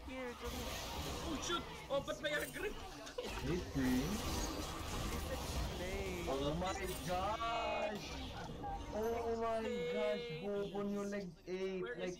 come here, come here. Oh shoot! Oh, ba't may air grip? Eight green. Oh my gosh! Oh my gosh! Bobo yung leg 8. Like,